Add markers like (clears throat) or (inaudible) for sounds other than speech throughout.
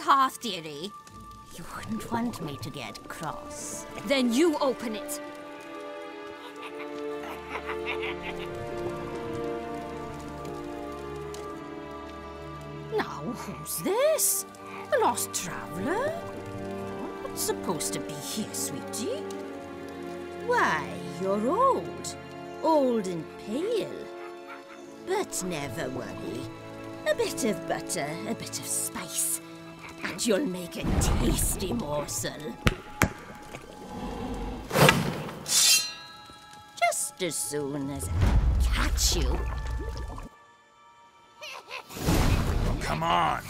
hearth, dearie. You wouldn't want me to get cross. Then you open it. (laughs) Now, who's this? A lost traveler? Not supposed to be here, sweetie. Why, you're old. Old and pale. But never worry. A bit of butter, a bit of spice, and you'll make a tasty morsel. Just as soon as I catch you. Come on.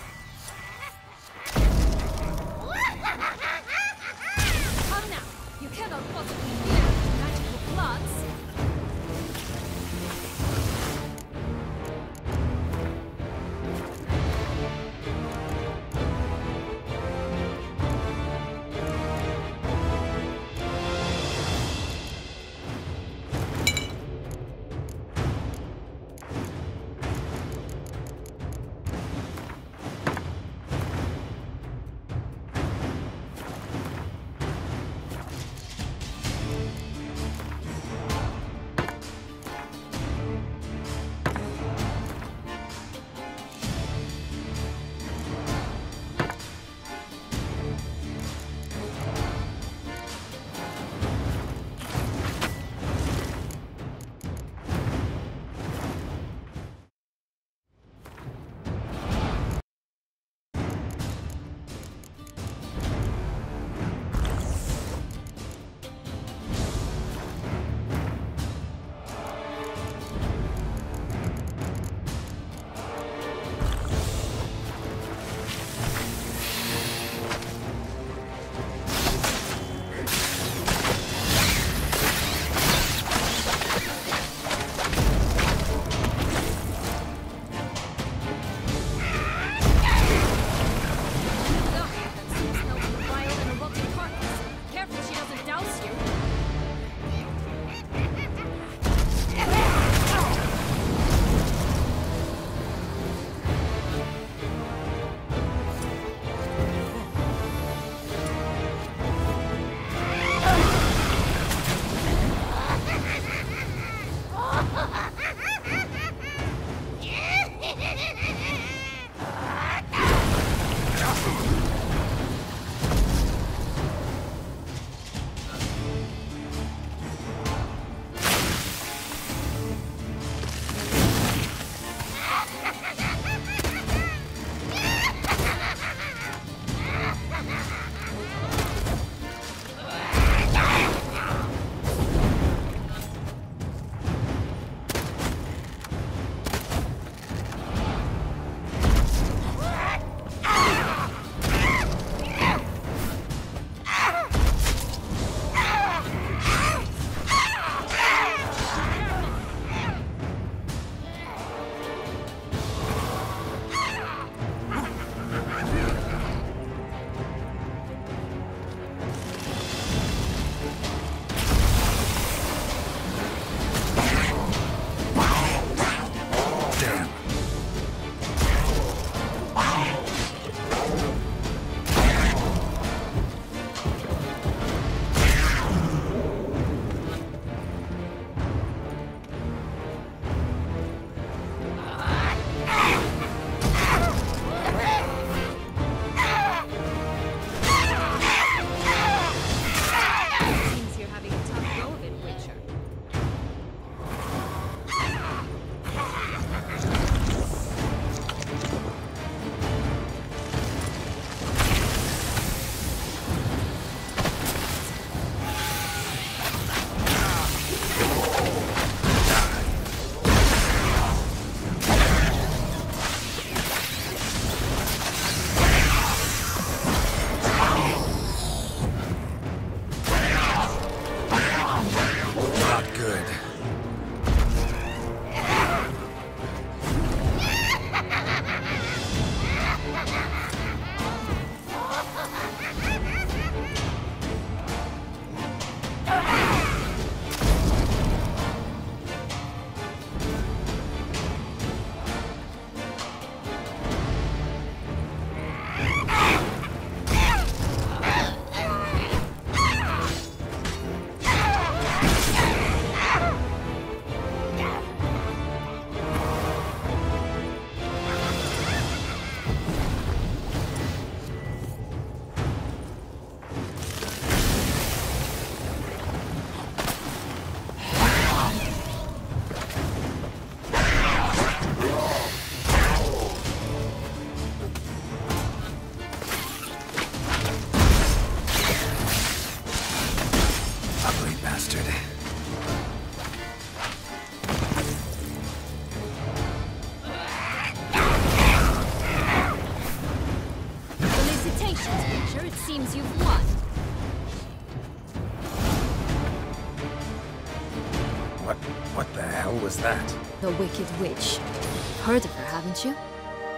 Wicked Witch. You've heard of her, haven't you?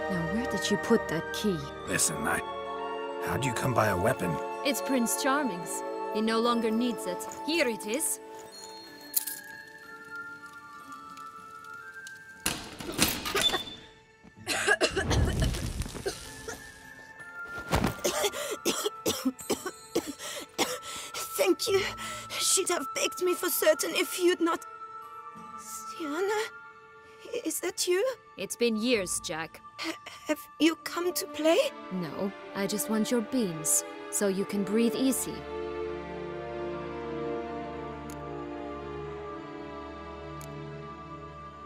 Now, where did you put that key? Listen, I... How'd you come by a weapon? It's Prince Charming's. He no longer needs it. Here it is. Thank you. She'd have begged me for certain if you'd not. Syanna? Is that you? It's been years, Jack. Have you come to play? No, I just want your beans, so you can breathe easy.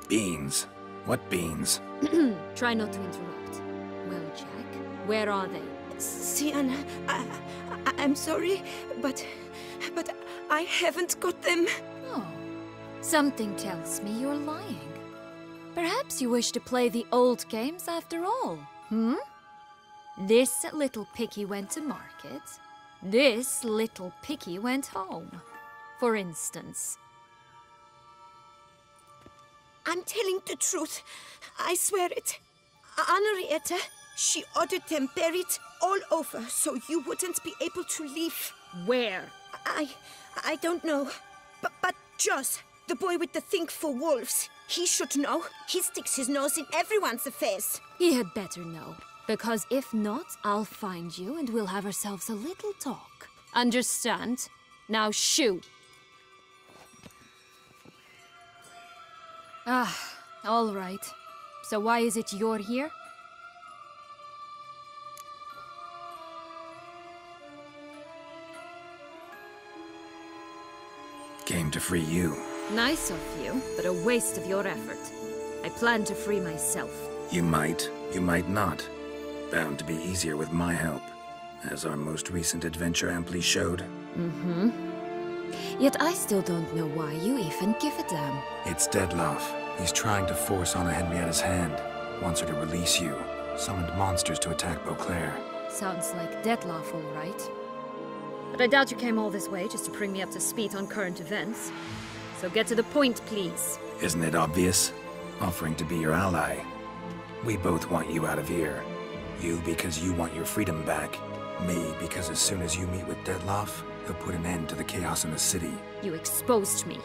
Beans. What beans? (clears throat) Try not to interrupt. Well, Jack, where are they? Syanna, I, I, I'm sorry, but. but I haven't got them. Oh. Something tells me you're lying. Perhaps you wish to play the old games after all, hmm? This little picky went to market. This little picky went home. For instance. I'm telling the truth. I swear it. Henrietta, she ordered them buried all over so you wouldn't be able to leave. Where? I. I don't know. But, but Joss, the boy with the think for wolves, he should know. He sticks his nose in everyone's affairs. He had better know. Because if not, I'll find you and we'll have ourselves a little talk. Understand? Now shoo! Ah, all right. So why is it you're here? Came to free you. Nice of you, but a waste of your effort. I plan to free myself. You might, you might not. Bound to be easier with my help, as our most recent adventure amply showed. Mm-hmm. Yet I still don't know why you even give a damn. It's Dettlaff. He's trying to force Anna Henrietta's hand. Wants her to release you. Summoned monsters to attack Beauclair. Sounds like Dettlaff, all right. But I doubt you came all this way just to bring me up to speed on current events. So get to the point, please. Isn't it obvious? Offering to be your ally. We both want you out of here. You because you want your freedom back. Me because as soon as you meet with Dettlaff, he'll put an end to the chaos in the city. You exposed me.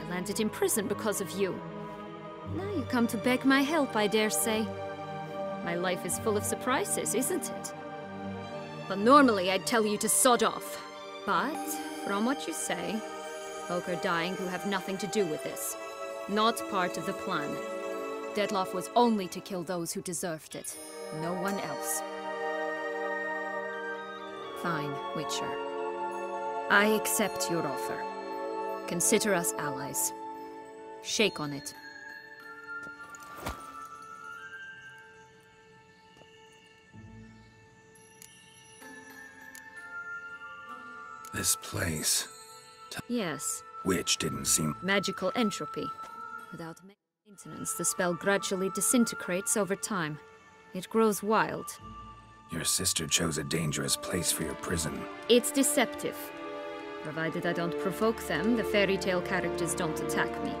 I landed in prison because of you. Now you come to beg my help, I dare say. My life is full of surprises, isn't it? But normally I'd tell you to sod off. But, from what you say, folk are dying who have nothing to do with this. Not part of the plan. Dettlaff was only to kill those who deserved it. No one else. Fine, Witcher. I accept your offer. Consider us allies. Shake on it. This place. Yes, Which didn't seem... magical entropy. Without maintenance, the spell gradually disintegrates over time. It grows wild. Your sister chose a dangerous place for your prison. It's deceptive. Provided I don't provoke them, the fairy tale characters don't attack me.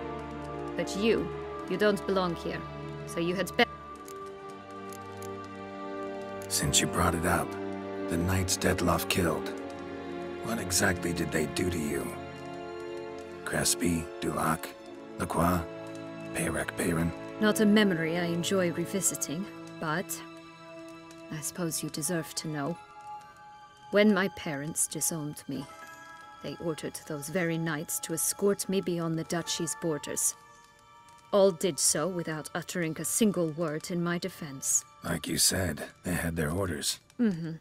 But you, you don't belong here. So you had better. Since you brought it up, the knights Dettlaff killed. What exactly did they do to you? Crespi, Dulac, Lacroix, Peyrac Peyran? Not a memory I enjoy revisiting, but I suppose you deserve to know. When my parents disowned me, they ordered those very knights to escort me beyond the duchy's borders. All did so without uttering a single word in my defense. Like you said, they had their orders. Mm-hmm.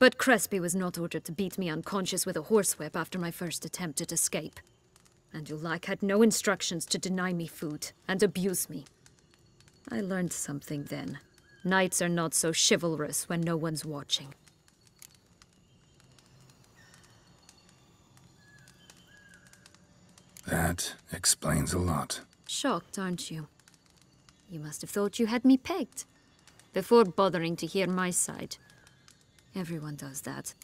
But Crespi was not ordered to beat me unconscious with a horsewhip after my first attempt at escape. And Dulac had no instructions to deny me food and abuse me. I learned something then. Knights are not so chivalrous when no one's watching. That explains a lot. Shocked, aren't you? You must have thought you had me pegged. Before bothering to hear my side. Everyone does that.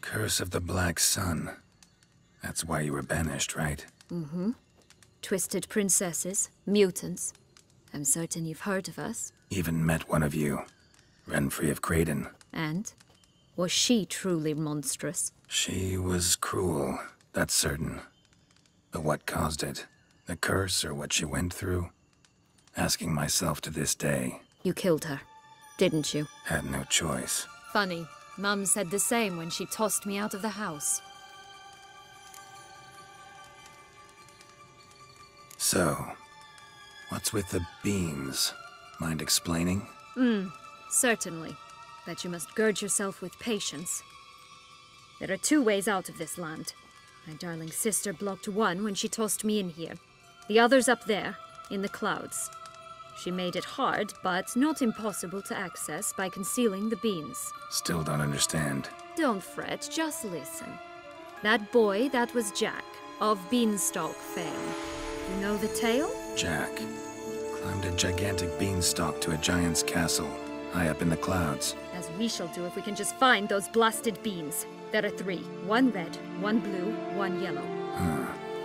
Curse of the Black Sun. That's why you were banished, right? Mm-hmm. Twisted princesses, mutants. I'm certain you've heard of us. Even met one of you. Renfri of Creyden. And? Was she truly monstrous? She was cruel, that's certain. But what caused it? The curse or what she went through? Asking myself to this day, You killed her, didn't you? had no choice. Funny. Mum said the same when she tossed me out of the house. So, what's with the beans? Mind explaining? Hmm, certainly. But you must gird yourself with patience. There are two ways out of this land. My darling sister blocked one when she tossed me in here. The other's up there, in the clouds. She made it hard, but not impossible to access by concealing the beans. Still don't understand. Don't fret, just listen. That boy, that was Jack, of Beanstalk fame. You know the tale? Jack climbed a gigantic beanstalk to a giant's castle, high up in the clouds. As we shall do if we can just find those blasted beans. There are three one red, one blue, one yellow.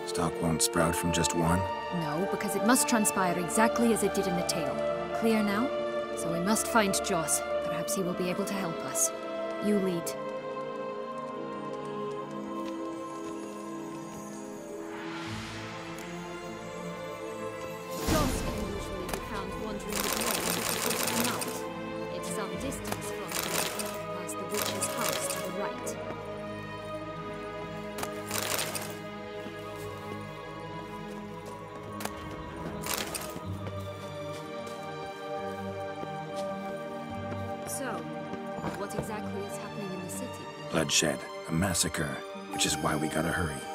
Stalk won't sprout from just one? No, because it must transpire exactly as it did in the tale. Clear now? So we must find Joss. Perhaps he will be able to help us. You lead. A massacre, which is why we gotta hurry.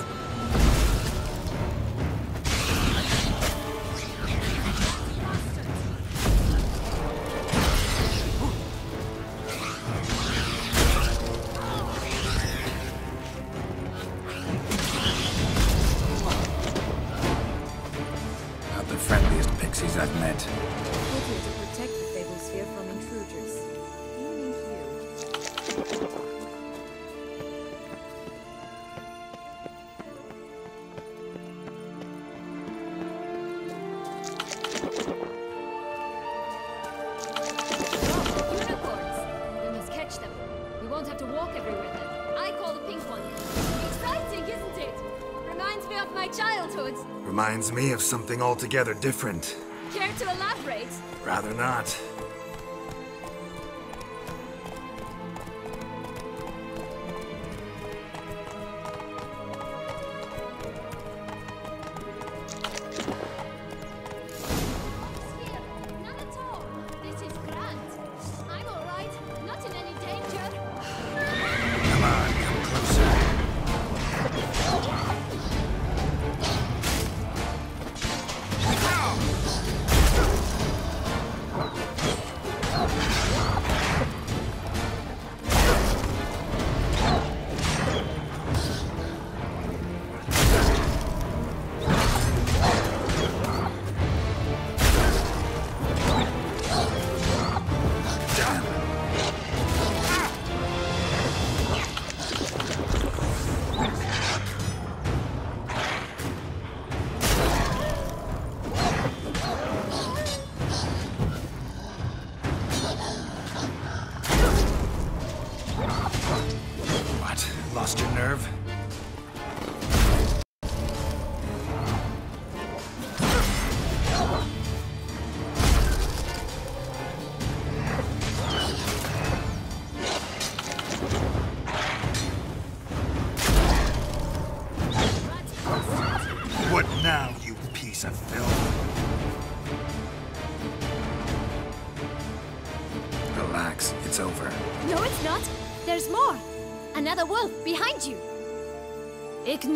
Me of something altogether different. Care to elaborate? Rather not.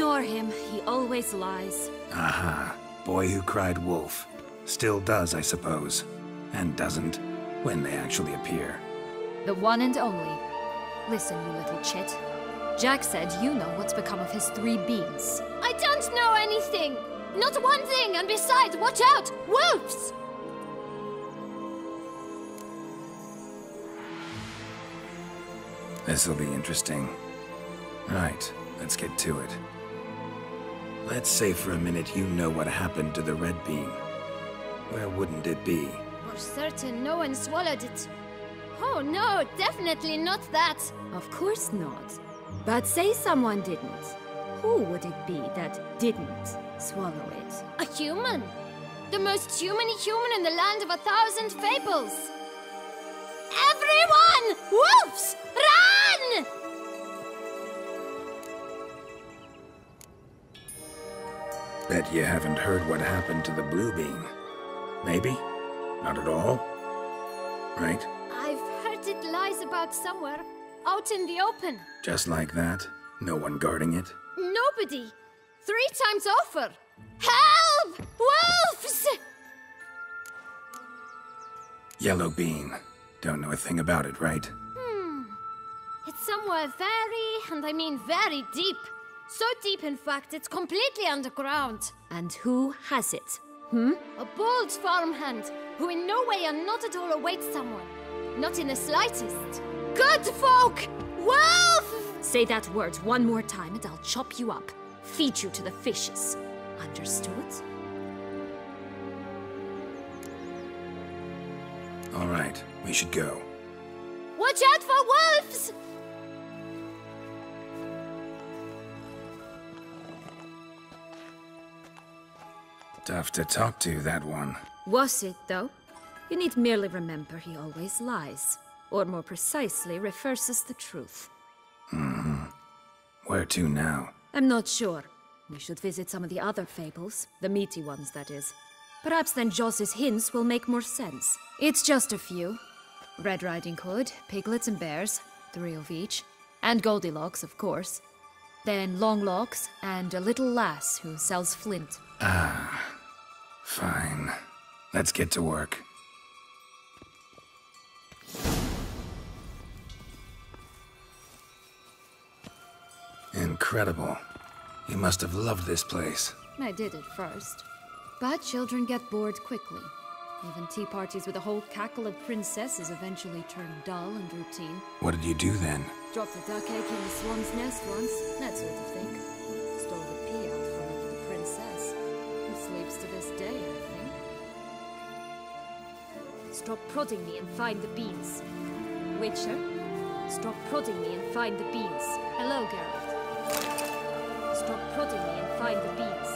Ignore him. He always lies. Aha. Boy who cried wolf. Still does, I suppose. And doesn't, when they actually appear. The one and only. Listen, you little chit. Jack said you know what's become of his three beans. I don't know anything! Not one thing, and besides, watch out! Wolves! This'll be interesting. Right, let's get to it. Let's say for a minute you know what happened to the red bean. Where wouldn't it be? For certain, no one swallowed it. Oh no, definitely not that. Of course not. But say someone didn't. Who would it be that didn't swallow it? A human. The most human human in the land of a thousand fables. Everyone! Wolves! Bet you haven't heard what happened to the blue bean. Maybe? Not at all? Right? I've heard it lies about somewhere, out in the open. Just like that? No one guarding it? Nobody. Three times over. Help! Wolves! Yellow bean. Don't know a thing about it, right? Hmm. It's somewhere very, and I mean very deep. So deep, in fact, it's completely underground. And who has it? Hmm? A bold farmhand who in no way and not at all awaits someone. Not in the slightest. Good folk! Wolf! Say that word one more time and I'll chop you up. Feed you to the fishes. Understood? All right, we should go. Watch out for wolves! Tough to talk to, that one. Was it, though? You need merely remember he always lies. Or more precisely, reverses the truth. Mm-hmm. Where to now? I'm not sure. We should visit some of the other fables. The meaty ones, that is. Perhaps then Joss's hints will make more sense. It's just a few. Red Riding Hood, piglets and bears, three of each. And Goldilocks, of course. Then Longlocks, and a little lass who sells flint. Ah, Fine. Let's get to work. Incredible. You must have loved this place. I did at first. But children get bored quickly. Even tea parties with a whole cackle of princesses eventually turn dull and routine. What did you do then? Dropped a duck egg in the swan's nest once, that sort of thing. Stop prodding me and find the beans. Witcher, stop prodding me and find the beans. Hello, Geralt. Stop prodding me and find the beans.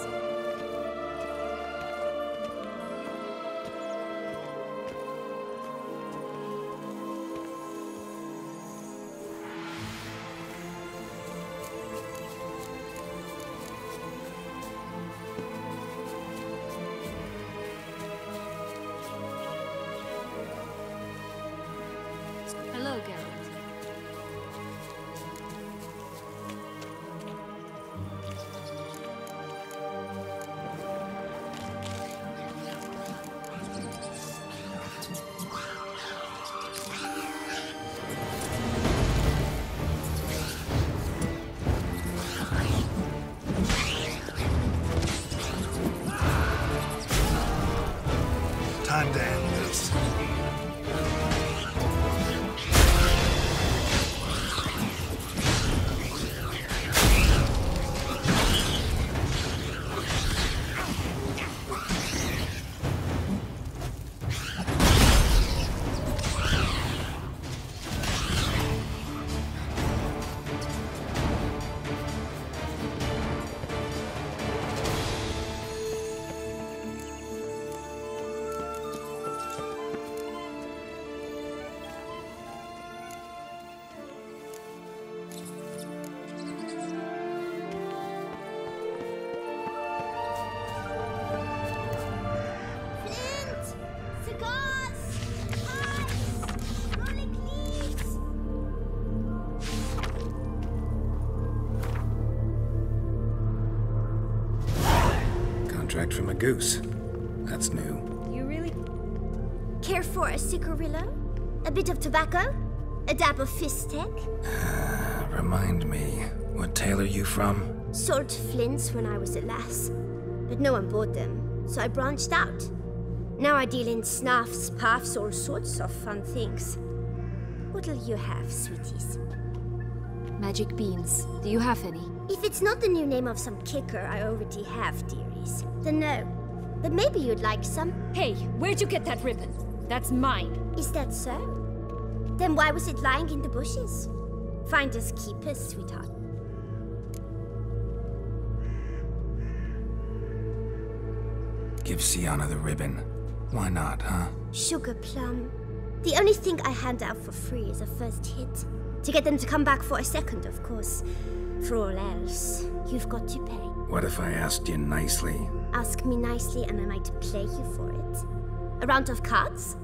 Extract from a goose. That's new. You really? Care for a cigarillo? A bit of tobacco? A dab of fisstech? Uh, (sighs) remind me, what tale are you from? Sold flints when I was a lass. But no one bought them, so I branched out. Now I deal in snuffs, puffs, all sorts of fun things. What'll you have, sweeties? Magic beans. Do you have any? If it's not the new name of some kicker I already have, dearies, then no. But maybe you'd like some. Hey, where'd you get that ribbon? That's mine. Is that so? Then why was it lying in the bushes? Finders keepers, sweetheart. Give Syanna the ribbon. Why not, huh? Sugar plum. The only thing I hand out for free is a first hit. To get them to come back for a second, of course. For all else, you've got to pay. What if I asked you nicely? Ask me nicely and I might play you for it. A round of cards?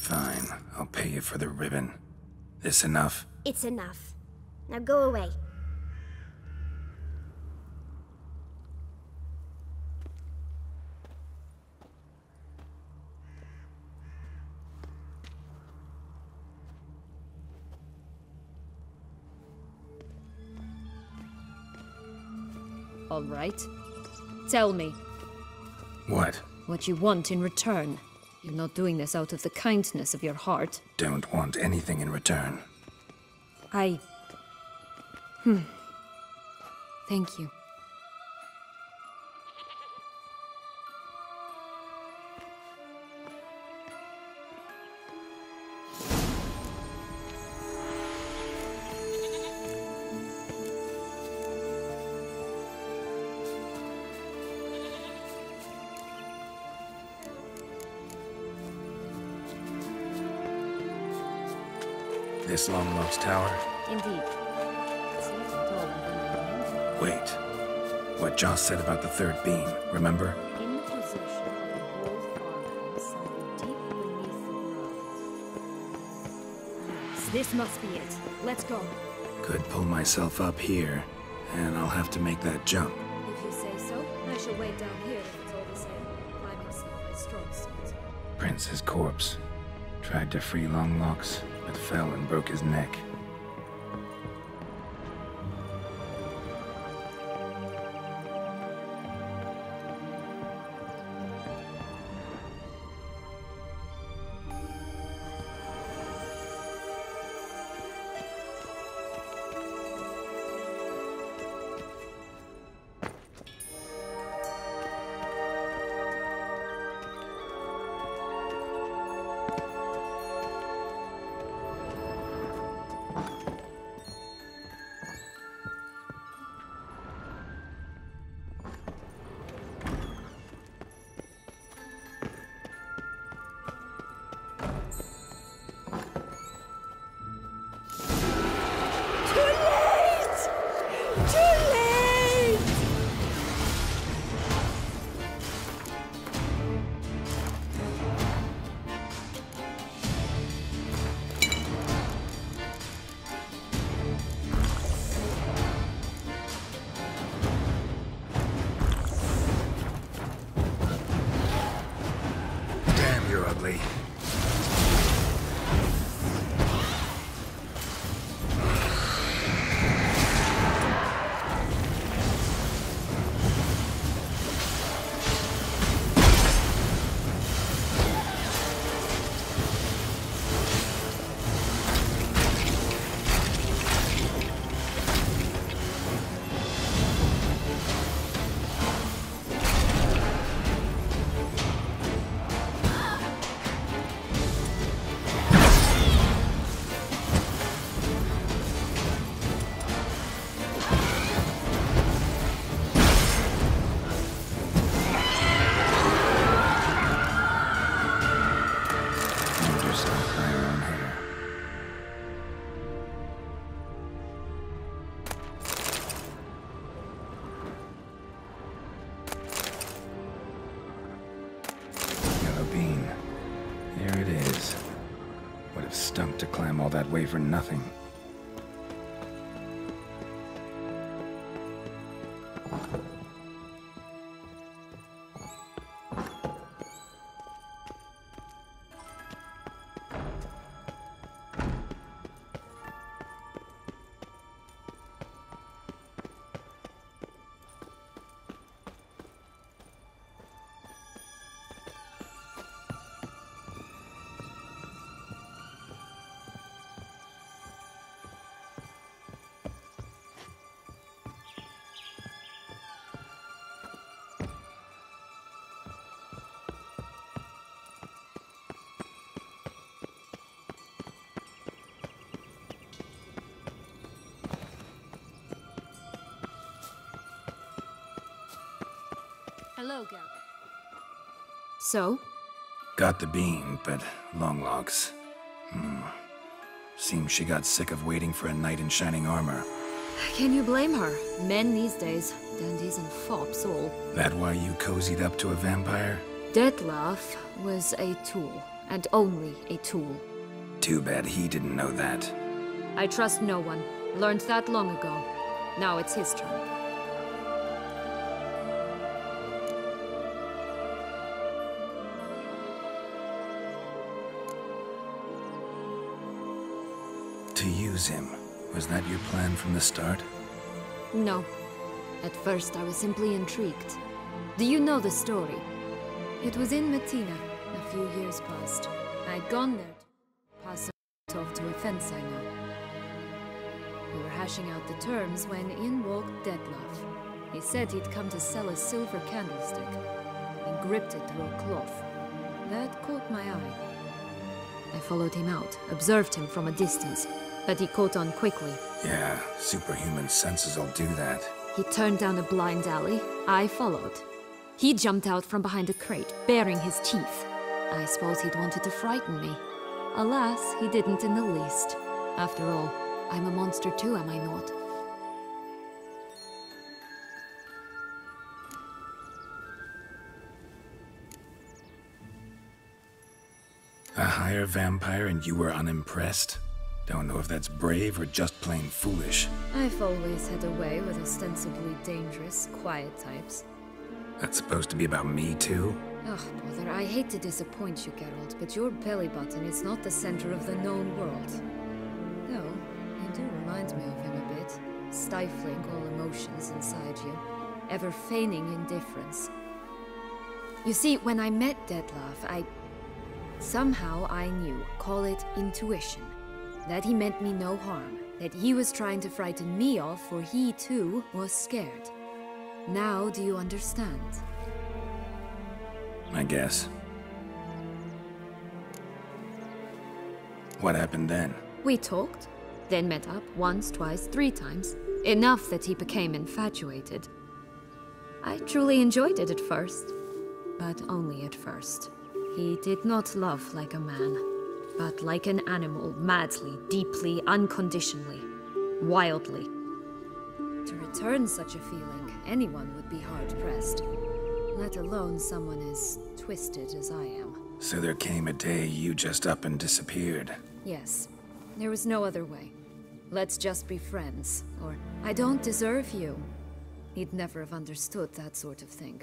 Fine, I'll pay you for the ribbon. This enough? It's enough. Now go away. Right. Tell me What? what you want in return. You're not doing this out of the kindness of your heart. Don't want anything in return. I. Hmm. Thank you. Tower? Indeed. Seems taller than I remember. Wait. What Joss said about the third beam, remember? In the possession of an old farmhouse somewhere deep beneath the ground. Yes, this must be it. Let's go. Could pull myself up here, and I'll have to make that jump. If you say so, I shall wait down here if it's all the same. Climbing's not my strong suit. Prince's corpse. Tried to free Longlocks, fell and broke his neck. Stumped to climb all that way for nothing. So? Got the bean, but Longlocks. Hmm. Seems she got sick of waiting for a knight in shining armor. Can you blame her? Men these days, dandies and fops all. That why you cozied up to a vampire? Dettlaff was a tool, and only a tool. Too bad he didn't know that. I trust no one. Learned that long ago. Now it's his turn. Was that your plan from the start? No. At first, I was simply intrigued. Do you know the story? It was in Metinna, a few years past. I'd gone there to pass off to a fence I know. We were hashing out the terms when in walked Dettlaff. He said he'd come to sell a silver candlestick. He gripped it through a cloth. That caught my eye. I followed him out, observed him from a distance, but he caught on quickly. Yeah, superhuman senses will do that. He turned down a blind alley. I followed. He jumped out from behind a crate, baring his teeth. I suppose he'd wanted to frighten me. Alas, he didn't in the least. After all, I'm a monster too, am I not? A higher vampire and you were unimpressed? I don't know if that's brave or just plain foolish. I've always had a way with ostensibly dangerous, quiet types. That's supposed to be about me too? Ugh, bother, I hate to disappoint you, Geralt, but your belly button is not the center of the known world. Though, you do remind me of him a bit, stifling all emotions inside you, ever feigning indifference. You see, when I met Dettlaff, I... Somehow I knew, call it intuition, that he meant me no harm, that he was trying to frighten me off, for he too was scared. Now do you understand? I guess. What happened then? We talked, then met up once, twice, three times. Enough that he became infatuated. I truly enjoyed it at first, but only at first. He did not love like a man, but like an animal, madly, deeply, unconditionally, wildly. To return such a feeling, anyone would be hard pressed, let alone someone as twisted as I am. So there came a day you just up and disappeared. Yes. There was no other way. Let's just be friends, or I don't deserve you. He'd never have understood that sort of thing.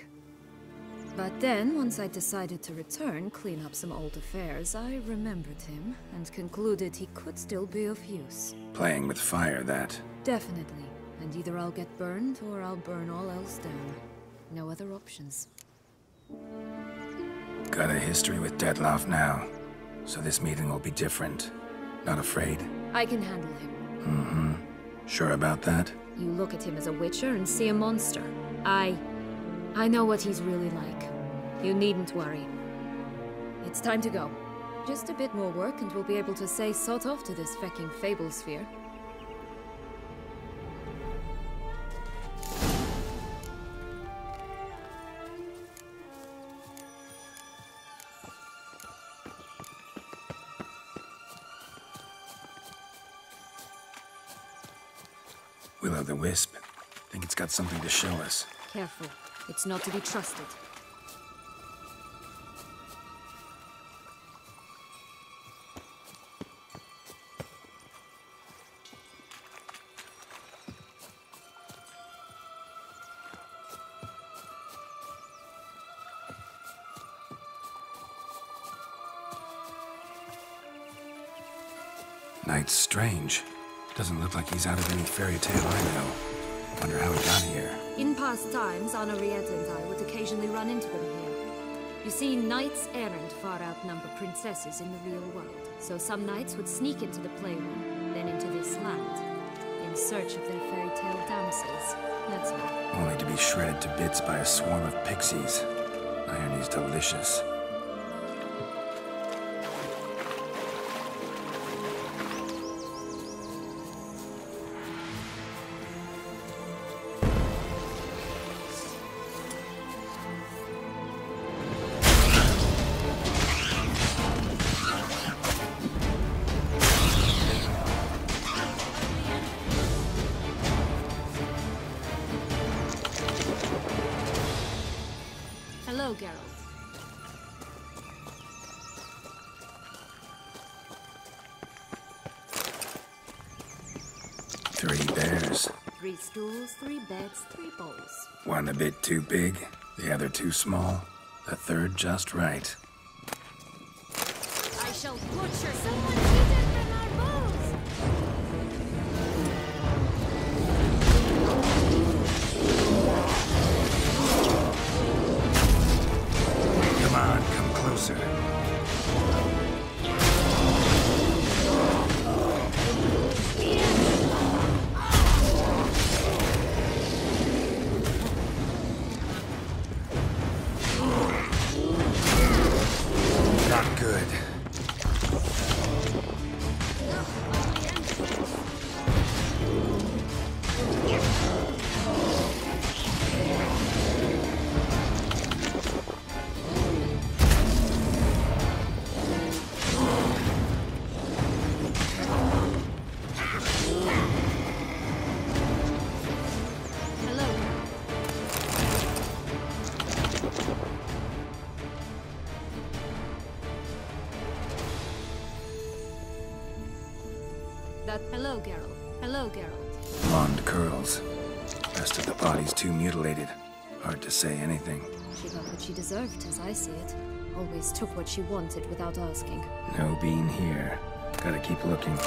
But then, once I decided to return, clean up some old affairs, I remembered him and concluded he could still be of use. Playing with fire, that. Definitely. And either I'll get burned or I'll burn all else down. No other options. Got a history with Dettlaff now. So this meeting will be different. Not afraid? I can handle him. Mm-hmm. Sure about that? You look at him as a witcher and see a monster. I... I know what he's really like. You needn't worry. It's time to go. Just a bit more work and we'll be able to say sort off to this fecking fable sphere. Will-o'-the-wisp. Think it's got something to show us. Careful. It's not to be trusted. Night's strange. Doesn't look like he's out of any fairy tale I know. Wonder how past times, Henrietta and I would occasionally run into them here. You see, knights errant far outnumber princesses in the real world. So some knights would sneak into the playroom, then into this land, in search of their fairy tale damsels. That's all. Only to be shredded to bits by a swarm of pixies. Irony's delicious. One a bit too big, the other too small, the third just right. I shall butcher someone hello, Geralt. Hello, Geralt. Blonde curls. Rest of the body's too mutilated. Hard to say anything. She got what she deserved, as I see it. Always took what she wanted without asking. No bean here. Gotta keep looking.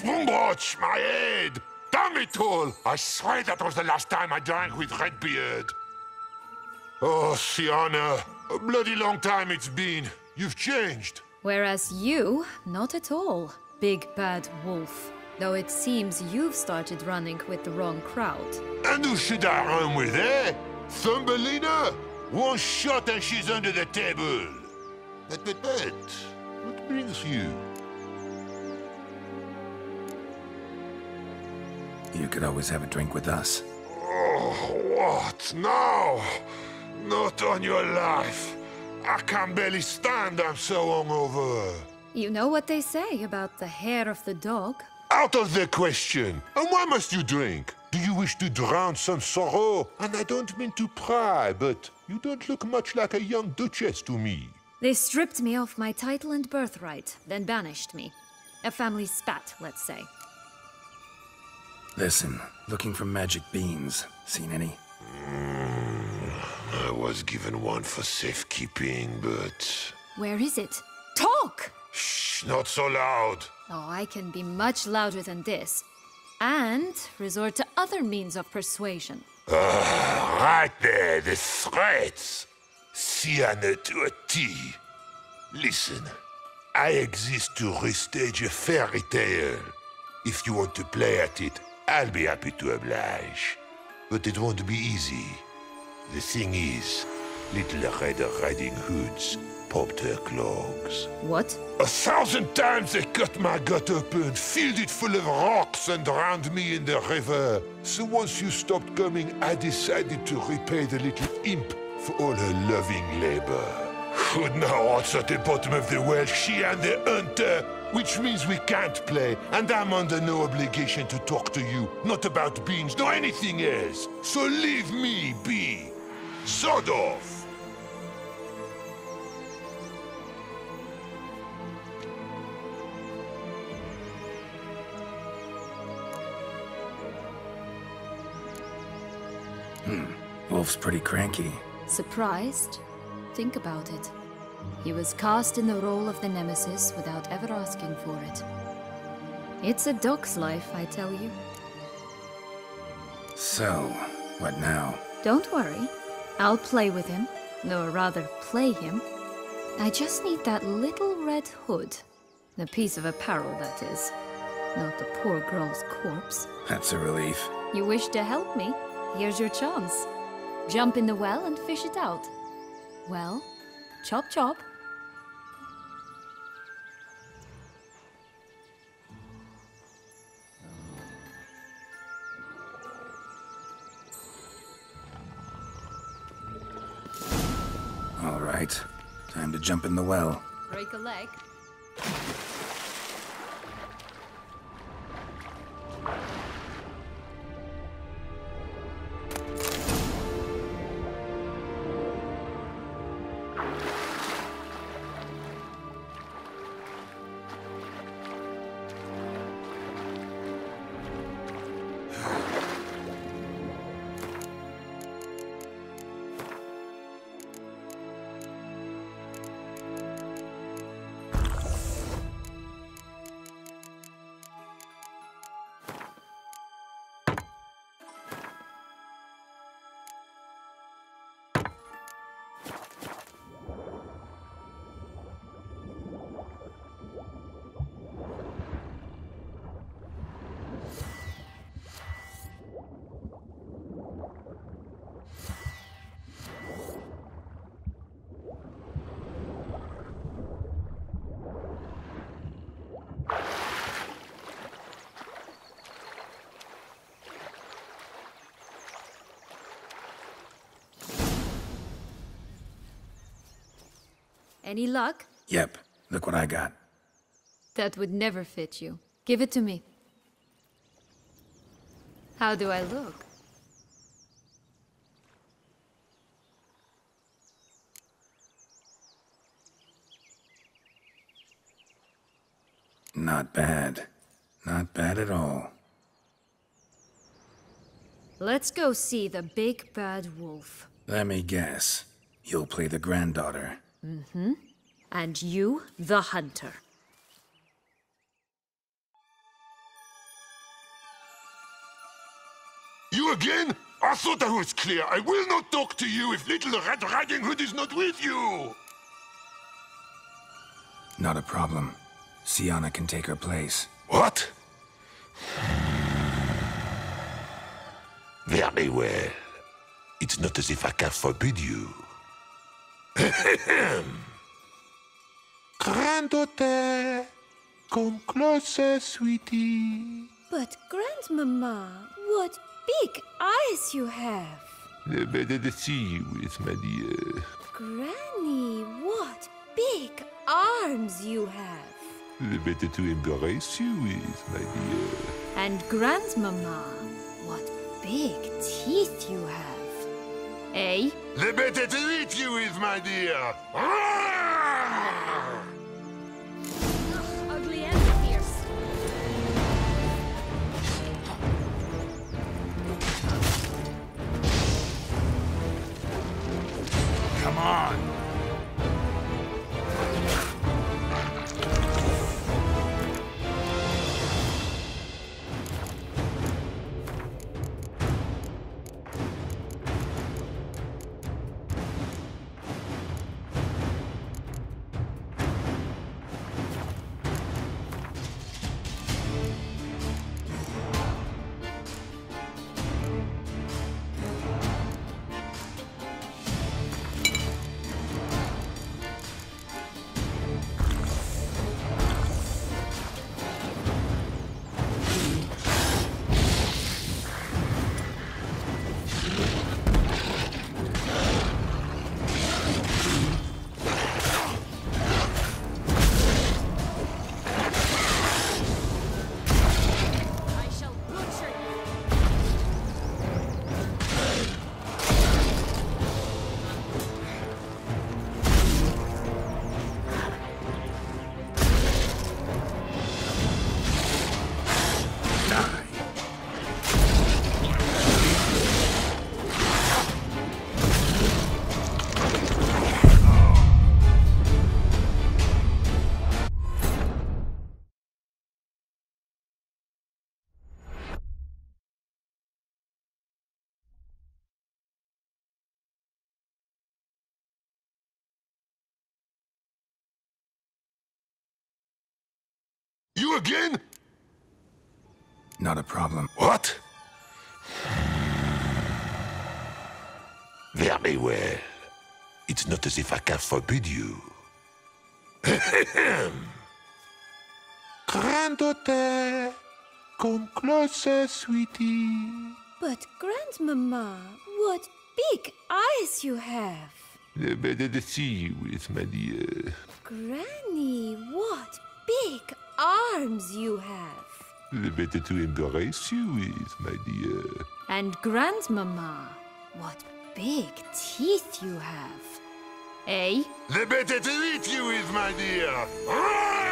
Talk? My head! Damn it all! I swear that was the last time I drank with Redbeard. Oh, Syanna, a bloody long time it's been. You've changed. Whereas you, not at all. Big bad wolf. Though it seems you've started running with the wrong crowd. And who should I run with, eh? Thumbelina? One shot and she's under the table. But, but, but, what brings you? You could always have a drink with us. Oh, what No! Not on your life. I can barely stand, I'm so hungover. You know what they say about the hair of the dog? Out of the question. And why must you drink? Do you wish to drown some sorrow? And I don't mean to pry, but you don't look much like a young duchess to me. They stripped me of my title and birthright, then banished me. A family spat, let's say. Listen, looking for magic beans. Seen any? I was given one for safekeeping, but... Where is it? Talk! Shh, not so loud. Oh, I can be much louder than this. And resort to other means of persuasion. Ah, right there, the threats. Syanna to a T. Listen, I exist to restage a fairy tale. If you want to play at it, I'll be happy to oblige. But it won't be easy. The thing is, Little Red Riding Hoods popped her clogs. What? A thousand times they cut my gut open, filled it full of rocks, and drowned me in the river. So once you stopped coming, I decided to repay the little imp for all her loving labor. Good (sighs) now, what's at the bottom of the well, she and the hunter, which means we can't play, and I'm under no obligation to talk to you, not about beans, nor anything else. So leave me be. Sod off! Hmm. Wolf's pretty cranky. Surprised? Think about it. He was cast in the role of the Nemesis without ever asking for it. It's a dog's life, I tell you. So, what now? Don't worry. I'll play with him. Or rather, play him. I just need that little red hood. The piece of apparel, that is. Not the poor girl's corpse. That's a relief. You wish to help me? Here's your chance. Jump in the well and fish it out. Well, chop chop. Jump in the well. Break a leg? Any luck? Yep. Look what I got. That would never fit you. Give it to me. How do I look? Not bad. Not bad at all. Let's go see the big bad wolf. Let me guess. You'll play the granddaughter. Mm-hmm. And you, the hunter. You again? I thought I was clear. I will not talk to you if Little Red Riding Hood is not with you. Not a problem. Syanna can take her place. What? Very well. It's not as if I can forbid you. Granddaughter, come closer, sweetie. But, Grandmama, what big eyes you have! The better to see you with, my dear. Granny, what big arms you have! The better to embrace you with, my dear. And grandmama, what big teeth you have. Eh? The better to eat you with, my dear. You again? Not a problem. What? Very well. It's not as if I can forbid you. (coughs) Granddaughter, come closer, sweetie. But, Grandmama, what big eyes you have! Eh, the better to see you with, my dear. Granny, what big arms you have! The better to embrace you with, my dear. And Grandmama, what big teeth you have! Eh? The better to eat you with, my dear.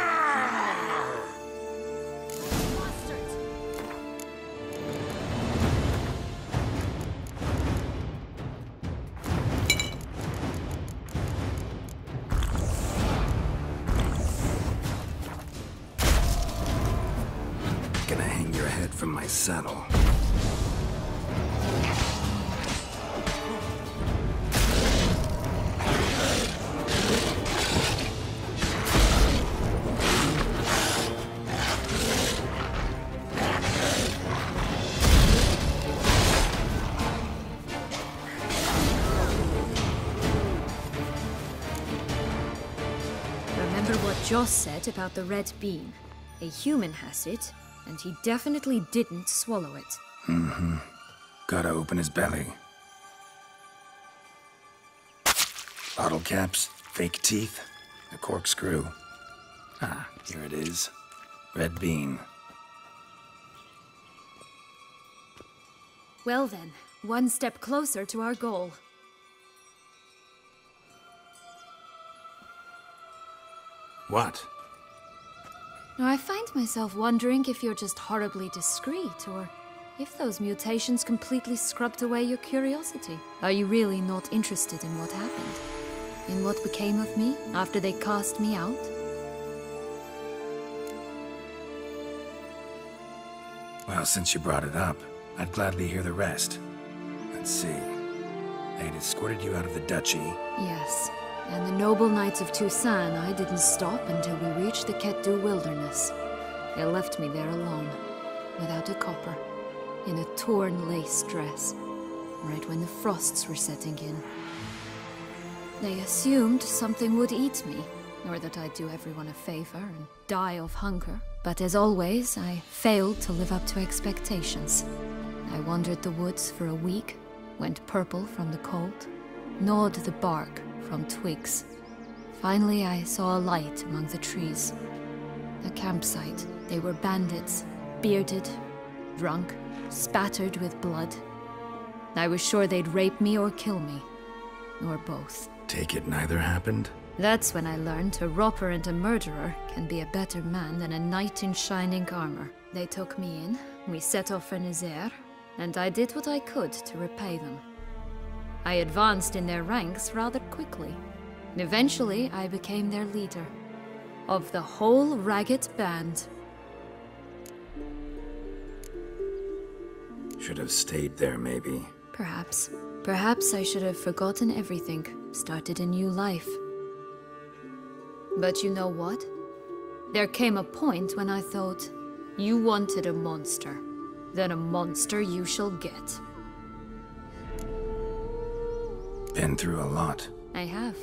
Joss said about the red bean? A human has it, and he definitely didn't swallow it. Mm-hmm. Gotta open his belly. Bottle caps, fake teeth, a corkscrew. Ah, here it is. Red bean. Well then, one step closer to our goal. What? Now, I find myself wondering if you're just horribly discreet, or if those mutations completely scrubbed away your curiosity. Are you really not interested in what happened? In what became of me after they cast me out? Well, since you brought it up, I'd gladly hear the rest. Let's see. They had escorted you out of the duchy. Yes. And the noble knights of Toussaint, I didn't stop until we reached the Caed Dhu wilderness. They left me there alone, without a copper, in a torn lace dress, right when the frosts were setting in. They assumed something would eat me, or that I'd do everyone a favor and die of hunger. But as always, I failed to live up to expectations. I wandered the woods for a week, went purple from the cold, gnawed the bark from twigs. Finally, I saw a light among the trees. A campsite. They were bandits, bearded, drunk, spattered with blood. I was sure they'd rape me or kill me, or both. Take it neither happened? That's when I learned a robber and a murderer can be a better man than a knight in shining armor. They took me in, we set off for Nazair, and I did what I could to repay them. I advanced in their ranks rather quickly. Eventually, I became their leader. Of the whole ragged band. Should have stayed there, maybe. Perhaps. Perhaps I should have forgotten everything, started a new life. But you know what? There came a point when I thought, you wanted a monster. Then a monster you shall get. Been through a lot. I have.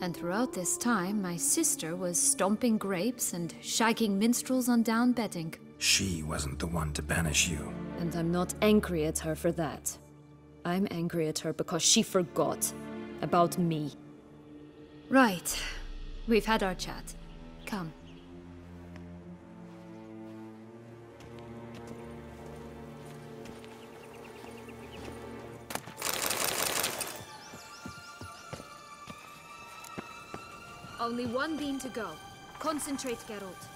And throughout this time, my sister was stomping grapes and shagging minstrels on down bedding. She wasn't the one to banish you. And I'm not angry at her for that. I'm angry at her because she forgot about me. Right. We've had our chat. Come. Only one beam to go. Concentrate, Geralt.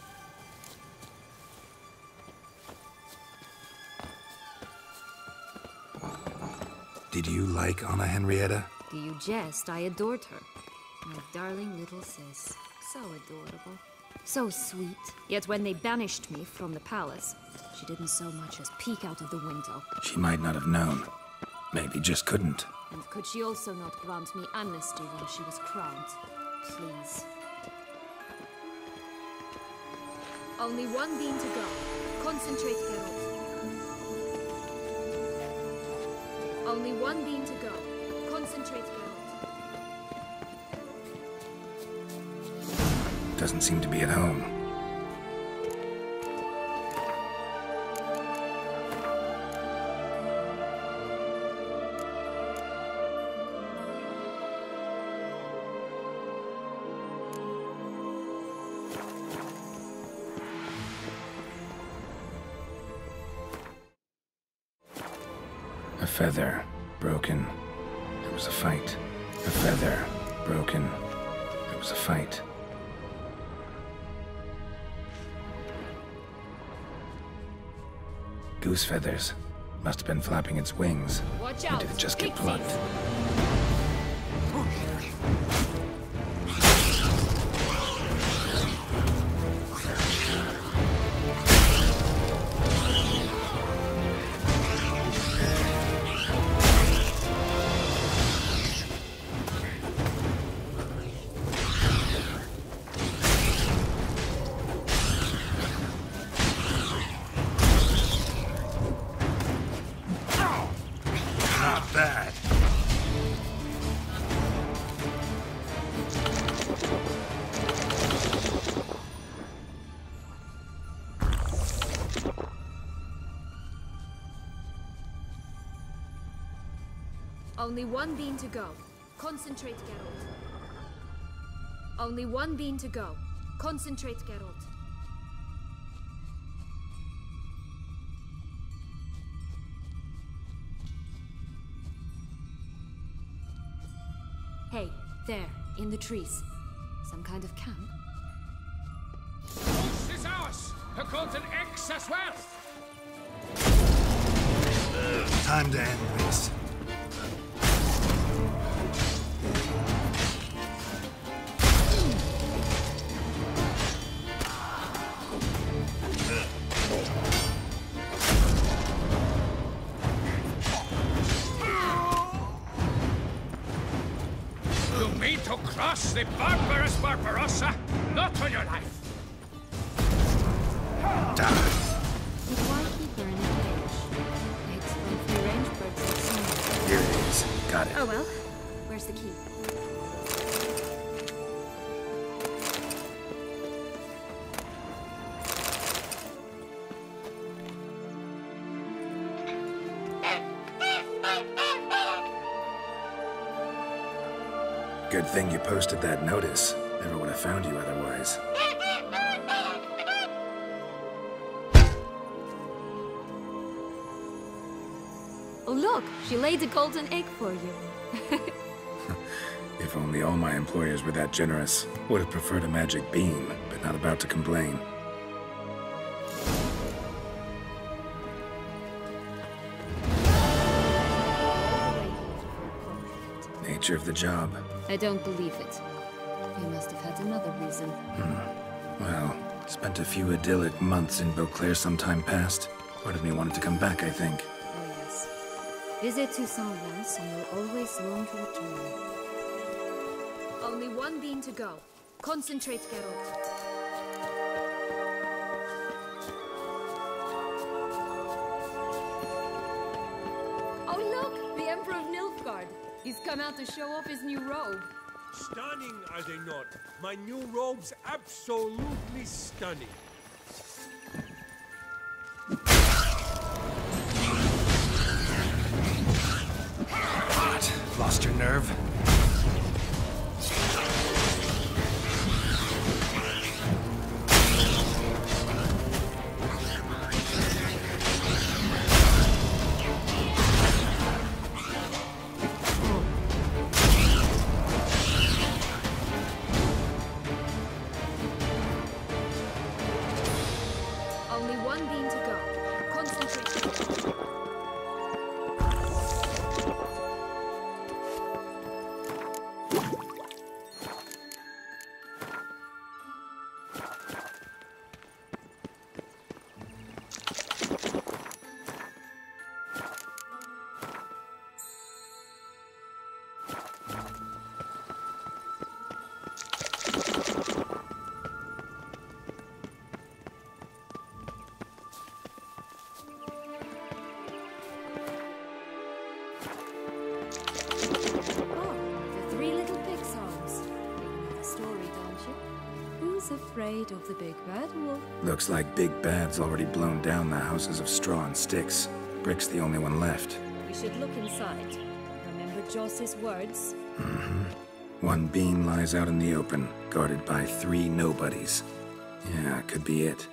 Did you like Anna Henrietta? Do you jest? I adored her. My darling little sis. So adorable. So sweet. Yet when they banished me from the palace, she didn't so much as peek out of the window. She might not have known. Maybe just couldn't. And could she also not grant me amnesty when she was crowned? Please. Only one beam to go. Concentrate, Geralt. Only one beam to go. Concentrate, Geralt. Doesn't seem to be at home. There was a fight. Goose feathers. Must have been flapping its wings. Watch Or out! did it just get plucked? Only one bean to go. Concentrate, Geralt. Only one bean to go. Concentrate, Geralt. Hey, there, in the trees. Some kind of camp? This is ours! A golden X as well! Time to end this. Got it. Oh well. Where's the key? Good thing you posted that notice. Never would have found you otherwise. She laid a golden egg for you. (laughs) If only all my employers were that generous. Would have preferred a magic bean, but not about to complain. Nature of the job. I don't believe it. You must have had another reason. Hmm. Well, spent a few idyllic months in Beauclair some time past. Part of me wanted to come back, I think. Yes. Visit Toussaint once and you'll always long to return. Only one bean to go. Concentrate, Geralt. Oh look! The Emperor of Nilfgaard. He's come out to show off his new robe. Stunning, are they not? My new robe's absolutely stunning. Lost your nerve? Afraid of the big bad wolf. Looks like Big Bad's already blown down the houses of straw and sticks. Brick's the only one left. We should look inside. Remember Joss's words? Mm-hmm. One beam lies out in the open, guarded by three nobodies. Yeah, could be it.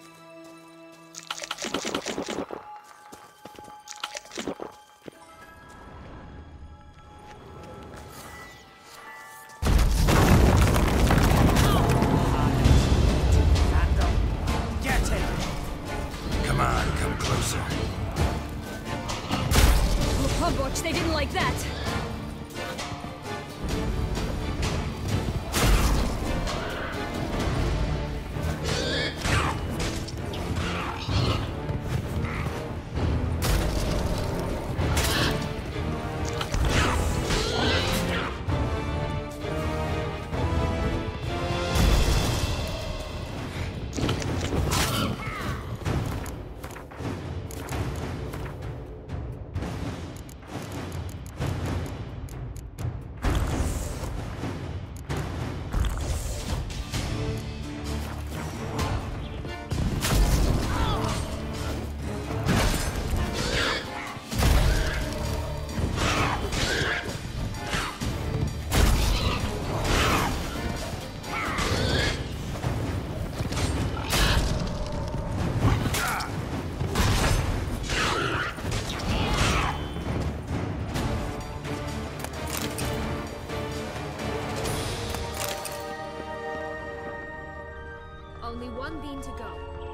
One beam to go.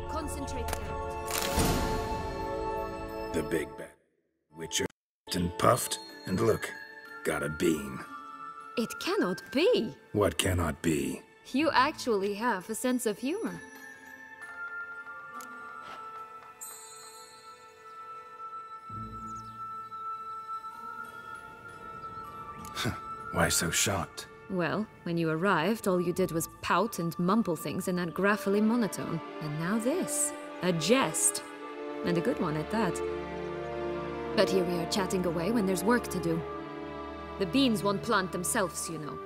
Concentrate down. The Big Bad. Witcher and puffed, and look, got a beam. It cannot be! What cannot be? You actually have a sense of humor. Why so shocked? Well, when you arrived, all you did was pout and mumble things in that graphily monotone. And now this. A jest. And a good one at that. But here we are chatting away when there's work to do. The beans won't plant themselves, you know.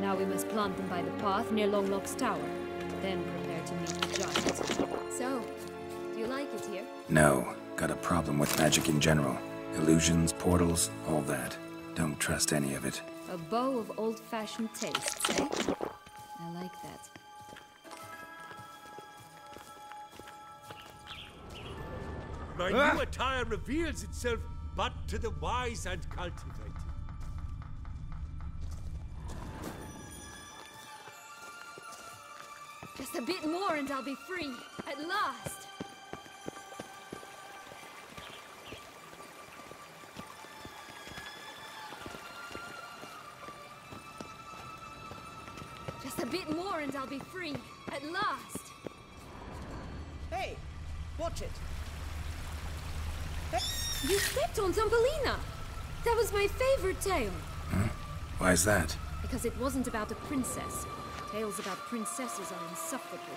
Now we must plant them by the path near Longlocks' tower. Then prepare to meet the giant. So, do you like it here? No, got a problem with magic in general. Illusions, portals, all that. Don't trust any of it. A bow of old-fashioned tastes, eh? I like that. My new attire reveals itself but to the wise and cultivated. Just a bit more and I'll be free. At last! I'll be free. At last! Hey, watch it. You stepped on Thumbelina! That was my favorite tale. Huh? is that? Because it wasn't about a princess. Tales about princesses are insufferable.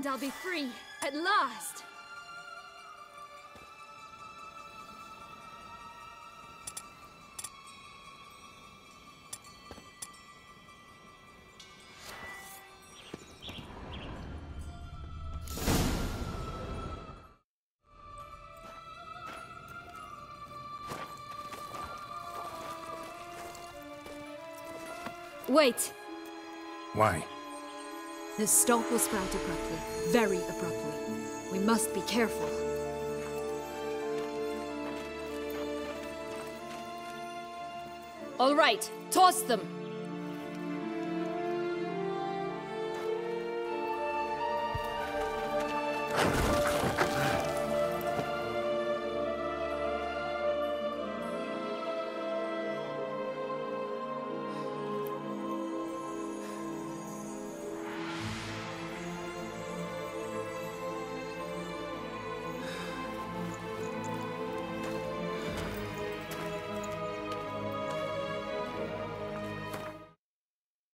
And I'll be free, at last! Wait! Why? The stalk will sprout abruptly. Very abruptly. We must be careful. All right, toss them!